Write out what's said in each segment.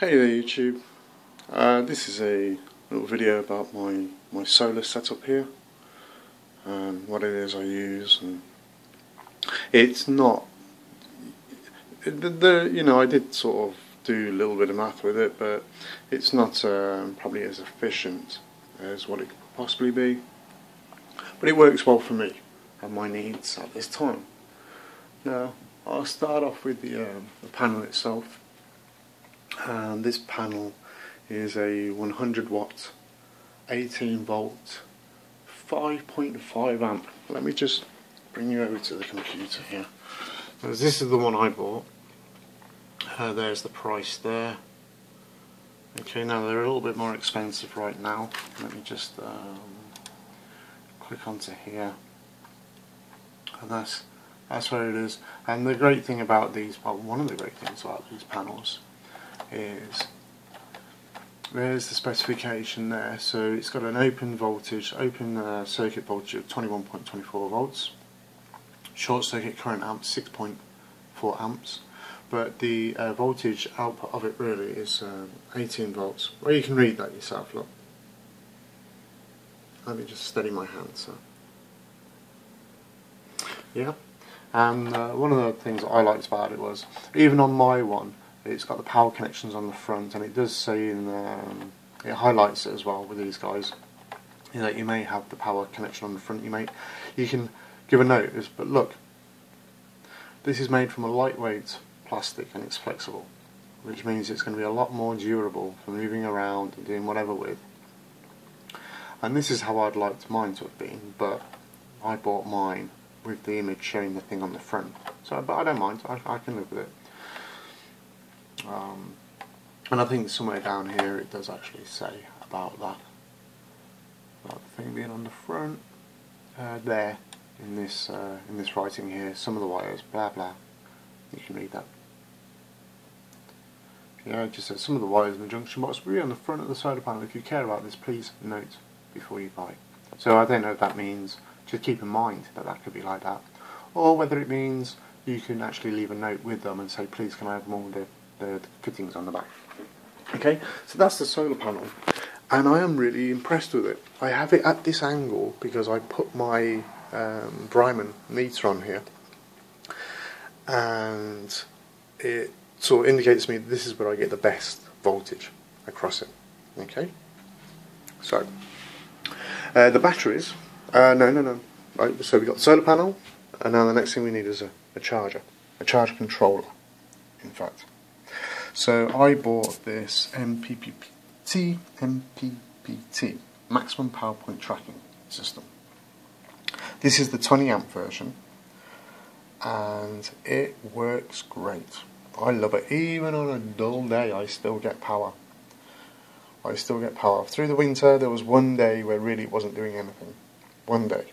Hey there YouTube, uh, this is a little video about my, my solar setup here and what it is I use and it's not the, the you know I did sort of do a little bit of math with it but it's not um, probably as efficient as what it could possibly be. But it works well for me and my needs at this time. Now I'll start off with the, um, the panel itself and this panel is a 100 watt 18 volt 5.5 amp. Let me just bring you over to the computer here. This is the one I bought. Uh, there's the price there. Okay now they're a little bit more expensive right now. Let me just um, click onto here. And that's that's where it is. And the great thing about these well one of the great things about these panels is. There's the specification there? So it's got an open voltage open uh, circuit voltage of 21.24 volts. Short circuit current amp 6.4 amps. But the uh, voltage output of it really is um, 18 volts. Well you can read that yourself look. Let me just steady my hand so yeah. And uh, one of the things that I liked about it was even on my one it's got the power connections on the front and it does say in um, it highlights it as well with these guys you know, you may have the power connection on the front. You may you can give a notice but look this is made from a lightweight plastic and it's flexible which means it's going to be a lot more durable for moving around and doing whatever with. And this is how I'd like mine to have been but I bought mine with the image showing the thing on the front. So but I don't mind. I, I can live with it um, and I think somewhere down here it does actually say about that. About the thing being on the front. Uh, there, in this uh, in this writing here, some of the wires, blah blah. You can read that. Yeah, it just says some of the wires in the junction box will be on the front of the solar panel. If you care about this, please note before you buy. So I don't know if that means, just keep in mind that that could be like that. Or whether it means you can actually leave a note with them and say, please can I have more the the fittings on the back. Okay, so that's the solar panel, and I am really impressed with it. I have it at this angle because I put my um, Brymen meter on here, and it sort of indicates me this is where I get the best voltage across it. Okay, so uh, the batteries. Uh, no, no, no. Right, so we've got solar panel, and now the next thing we need is a, a charger, a charge controller, in fact. So I bought this MPPT, MPPT, Maximum Power Point Tracking System. This is the 20 amp version and it works great. I love it. Even on a dull day I still get power. I still get power. Through the winter there was one day where really it wasn't doing anything. One day.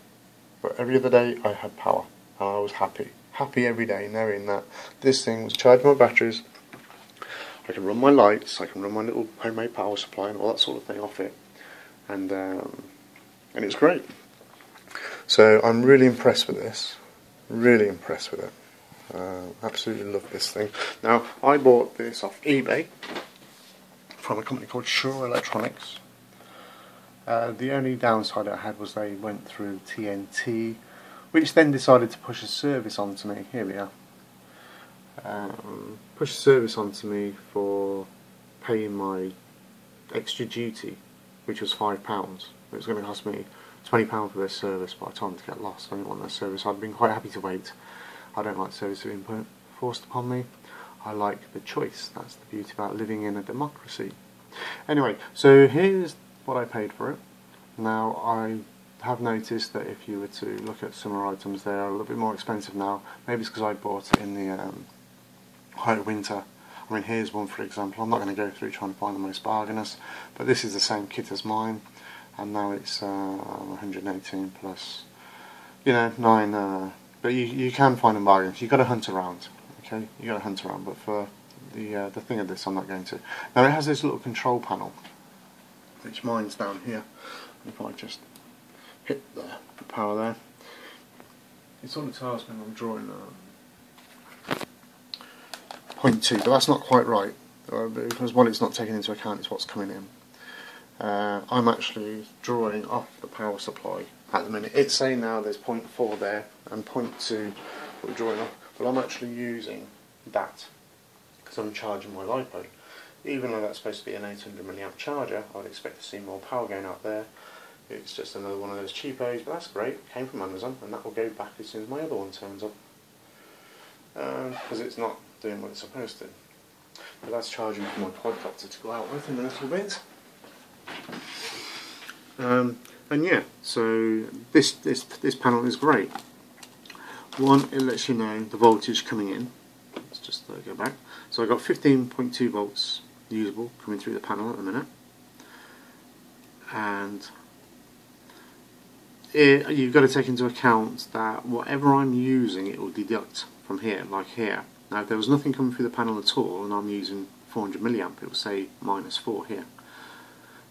But every other day I had power and I was happy. Happy every day knowing that this thing was charging my batteries I can run my lights, I can run my little homemade power supply and all that sort of thing off it, and um, and it's great. So I'm really impressed with this, really impressed with it. Uh, absolutely love this thing. Now I bought this off eBay from a company called Shure Electronics. Uh, the only downside I had was they went through TNT, which then decided to push a service onto me. Here we are um, push service onto me for paying my extra duty, which was £5. It was going to cost me £20 for this service, but I told them to get lost. I didn't want that service. I'd been quite happy to wait. I don't like service being forced upon me. I like the choice. That's the beauty about living in a democracy. Anyway, so here's what I paid for it. Now, I have noticed that if you were to look at similar items, they are a little bit more expensive now. Maybe it's because I bought it in the um, height of winter. I mean here's one for example, I'm not going to go through trying to find the most bargainous, but this is the same kit as mine, and now it's uh, 118 plus, you know, 9, uh, but you, you can find them bargains, you've got to hunt around, okay, you've got to hunt around, but for the, uh, the thing of this I'm not going to. Now it has this little control panel, which mine's down here, if I just hit the, the power there, it sort of tells me I'm drawing uh, 0.2, but that's not quite right. uh, because what it's not taking into account is what's coming in. Uh, I'm actually drawing off the power supply at the minute. It's saying now there's 0.4 there and 0.2 we're drawing off, but I'm actually using that because I'm charging my LiPo. Even though that's supposed to be an 800 milliamp charger, I would expect to see more power going out there. It's just another one of those cheapos, but that's great. Came from Amazon, and that will go back as soon as my other one turns on. Because um, it's not doing what it's supposed to. But that's charging for my quadcopter to go out with in a little bit. Um, and yeah, so this, this, this panel is great. One, it lets you know the voltage coming in. Let's just uh, go back. So I've got 15.2 volts usable coming through the panel at the minute. And it, you've got to take into account that whatever I'm using it will deduct from here, like here. Now if there was nothing coming through the panel at all and I'm using 400 milliamp, it will say minus 4 here.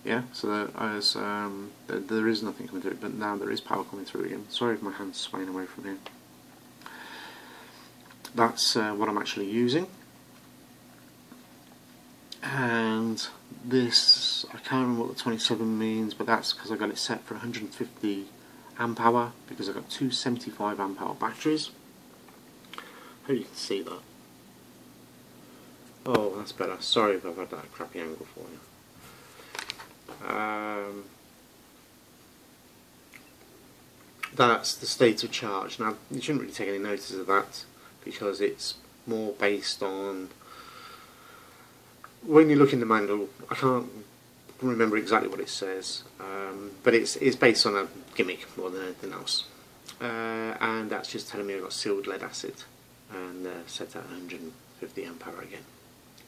Yeah, so as um, there is nothing coming through, but now there is power coming through again. Sorry if my hand's swaying away from here. That's uh, what I'm actually using. And this, I can't remember what the 27 means, but that's because I got it set for 150 amp hour because I've got two 75 amp hour batteries. Hope you can see that. Oh, that's better. Sorry if I've had that crappy angle for you. Um, that's the state of charge. Now, you shouldn't really take any notice of that because it's more based on when you look in the manual, I can't remember exactly what it says, um, but it's it's based on a gimmick more than anything else, uh, and that's just telling me I've got sealed lead acid and uh, set at 150 amp hour again.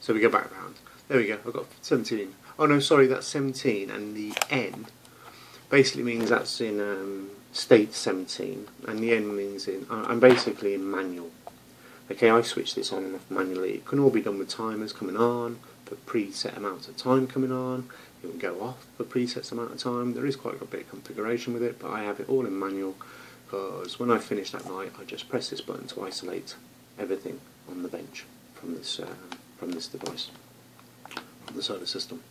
So we go back around. There we go. I've got 17. Oh no, sorry, that's 17, and the N basically means that's in um, state 17, and the N means in. I'm basically in manual. Okay, I switch this on and off manually. It can all be done with timers coming on, for preset amounts of time coming on. It will go off for preset amount of time. There is quite a bit of configuration with it, but I have it all in manual because when I finish that night, I just press this button to isolate everything on the bench from this uh, from this device, from the solar system.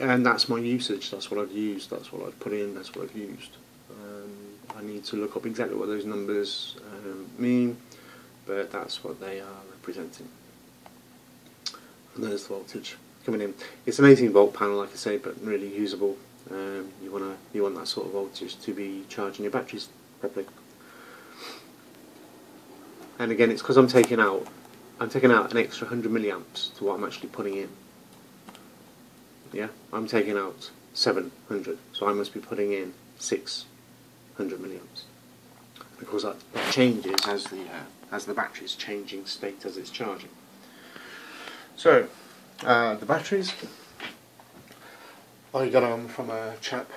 And that's my usage. That's what I've used. That's what I've put in. That's what I've used. Um, I need to look up exactly what those numbers um, mean, but that's what they are representing and there's the voltage coming in. It's an 18 volt panel, like I say, but really usable. Um, you want to you want that sort of voltage to be charging your batteries properly. And again, it's because I'm taking out I'm taking out an extra 100 milliamps to what I'm actually putting in. Yeah, I'm taking out 700, so I must be putting in 600 milliamps. Because that changes as the uh, as the battery is changing state as it's charging. So, uh, the batteries. I got them from a chap.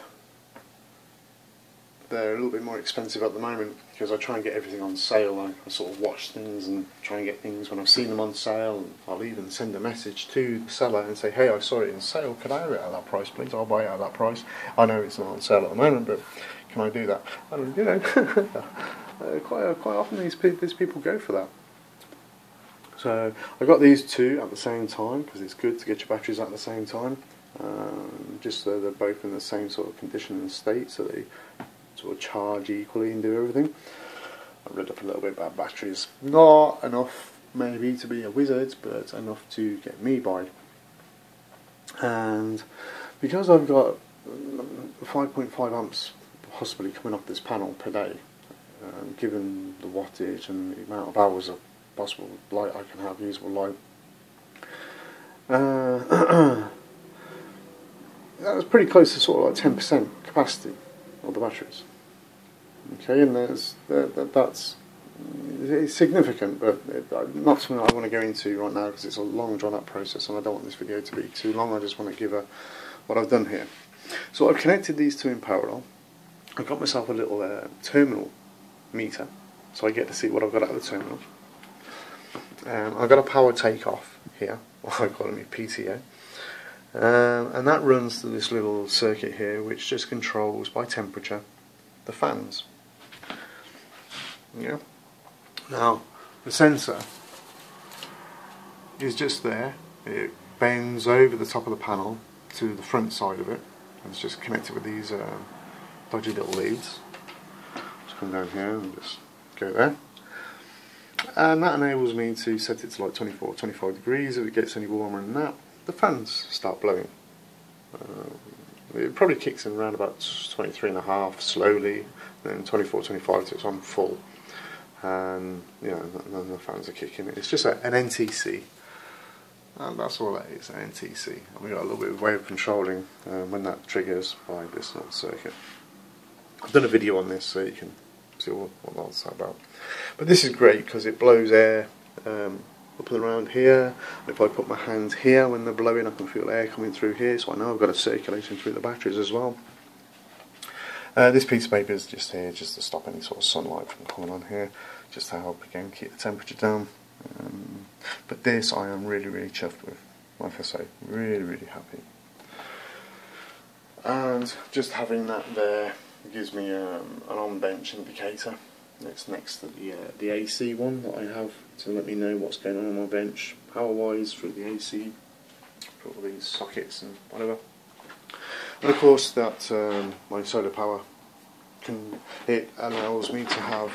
They're a little bit more expensive at the moment because I try and get everything on sale. I, I, sort of watch things and try and get things when I've seen them on sale. And I'll even send a message to the seller and say, "Hey, I saw it in sale. Can I have it at that price, please? I'll buy it at that price. I know it's not on sale at the moment, but can I do that?" And you know, uh, quite quite often these these people go for that. So I got these two at the same time because it's good to get your batteries at the same time, um, just so they're both in the same sort of condition and state, so they sort of charge equally and do everything. I read up a little bit about batteries. Not enough maybe to be a wizard, but enough to get me by. And because I've got 5.5 amps possibly coming off this panel per day, um, given the wattage and the amount of hours of possible light I can have, usable light. Uh, that was pretty close to sort of like 10% capacity of the batteries. Okay, and there's that, that's it's significant, but it, not something I want to go into right now because it's a long drawn out process and I don't want this video to be too long. I just want to give a what I've done here. So I've connected these two in parallel. I've got myself a little uh, terminal meter so I get to see what I've got at the terminal. Um, I've got a power takeoff here, what I call it PTO, um, and that runs to this little circuit here which just controls by temperature the fans. Yeah. Now the sensor is just there. It bends over the top of the panel to the front side of it. And it's just connected with these um, dodgy little leads. Just come down here and just go there. And that enables me to set it to like 24, 25 degrees. If it gets any warmer than that, the fans start blowing. Uh, it probably kicks in around about 23 and a half slowly, then 24, 25 so it's on full. And you know, then the fans are kicking. It's just a, an NTC, and that's all that is, an NTC. And we've got a little bit of way of controlling um, when that triggers by this little circuit. I've done a video on this so you can see what, what that's about. But this is great because it blows air um, up and around here. If I put my hands here when they're blowing, I can feel air coming through here, so I know I've got a circulation through the batteries as well. Uh, this piece of paper is just here just to stop any sort of sunlight from coming on here, just to help again keep the temperature down. Um, but this I am really, really chuffed with. Like I say, really, really happy. And just having that there gives me um, an on-bench indicator. It's next to the uh, the AC one that I have to let me know what's going on on my bench, power-wise through the AC, for all these sockets and whatever. And of course, that um, my solar power can it allows me to have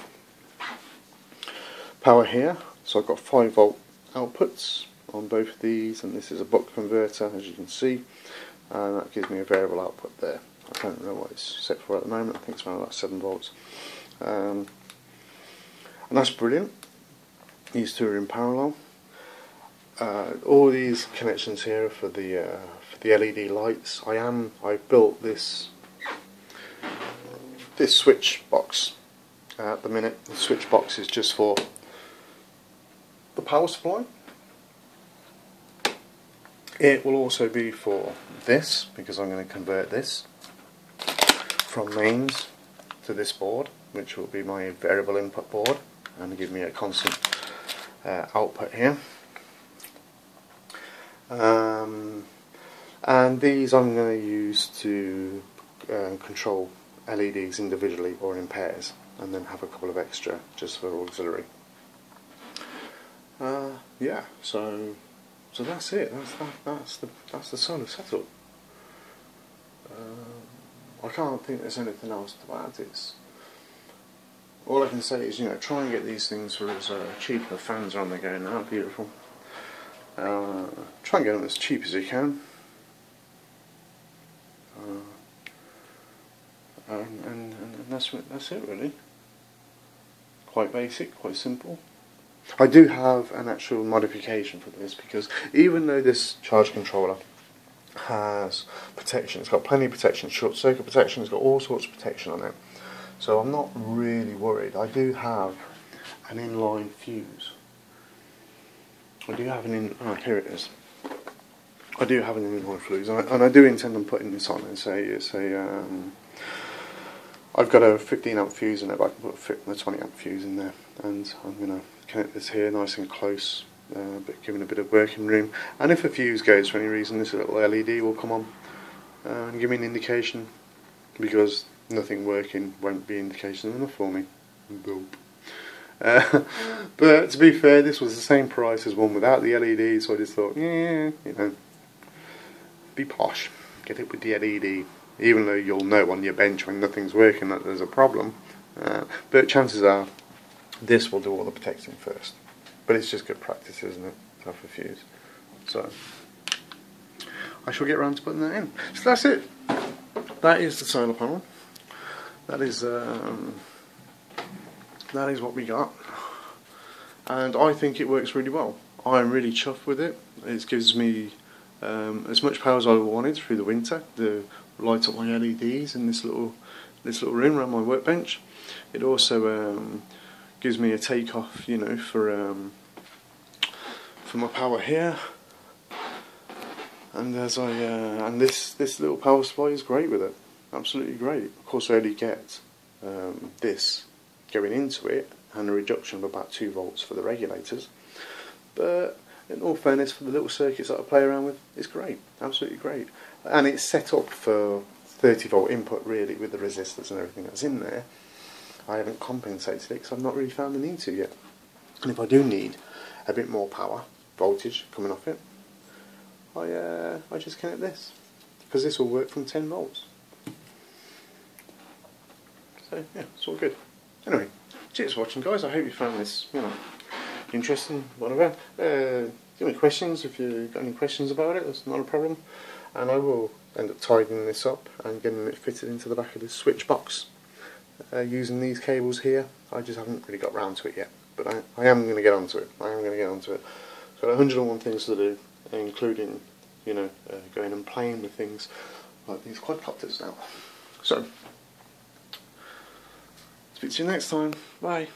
power here. So I've got five volt outputs on both of these, and this is a buck converter, as you can see, and that gives me a variable output there. I don't know what it's set for at the moment. I think it's around about seven volts, um, and that's brilliant. These two are in parallel. Uh, all these connections here for the uh, for the LED lights. I am I've built this this switch box at the minute. The switch box is just for the power supply. It will also be for this because I'm going to convert this from mains to this board which will be my variable input board and give me a constant uh, output here. Um, and these I'm going to use to uh, control LEDs individually or in pairs and then have a couple of extra just for auxiliary. Uh, yeah, so so that's it. That's that, that's the that's the solar setup. Uh, I can't think there's anything else to add. It's all I can say is you know try and get these things for as uh, cheap. The fans are on the go now, beautiful. Uh, try and get them as cheap as you can. Uh, and, and, and that's that's it really. Quite basic, quite simple. I do have an actual modification for this because even though this charge controller has protection, it's got plenty of protection, short circuit protection, it's got all sorts of protection on it. So I'm not really worried. I do have an inline fuse. I do have an in. Oh, here it is. I do have an inline fuse, and I, and I do intend on putting this on and say it's a. Um, I've got a 15 amp fuse in it, but I can put a 20 amp fuse in there, and I'm going to connect this here nice and close, uh, but giving a bit of working room. And if a fuse goes for any reason, this little LED will come on uh, and give me an indication, because nothing working won't be indication enough for me. Dope. Uh, but to be fair, this was the same price as one without the LED, so I just thought, yeah, you know, be posh, get it with the LED even though you'll know on your bench when nothing's working that there's a problem. Uh, but chances are this will do all the protecting first. But it's just good practice, isn't it, to have a fuse. So I shall get around to putting that in. So that's it. That is the solar panel. That is um, that is what we got, and I think it works really well. I'm really chuffed with it. It gives me um, as much power as I wanted through the winter. The light up my LEDs in this little this little room around my workbench. It also um, gives me a takeoff, you know, for um, for my power here. And as I uh, and this this little power supply is great with it, absolutely great. Of course, I only get um, this going into it and a reduction of about two volts for the regulators, but in all fairness, for the little circuits that I play around with, it's great, absolutely great. And it's set up for 30 volt input really with the resistors and everything that's in there. I haven't compensated it because I've not really found the need to yet. And if I do need a bit more power, voltage coming off it, I uh, I just connect this because this will work from 10 volts. So yeah, it's all good. Anyway, cheers for watching, guys. I hope you found this, you know, interesting. Whatever. Uh, give me questions if you've got any questions about it. That's not a problem. And I will end up tidying this up and getting it fitted into the back of this switch box uh, using these cables here. I just haven't really got round to it yet, but I, I am going to get onto it. I am going to get onto it. Got 101 things to do, including, you know, uh, going and playing with things like these quadcopters now. So, speak to you next time. Bye.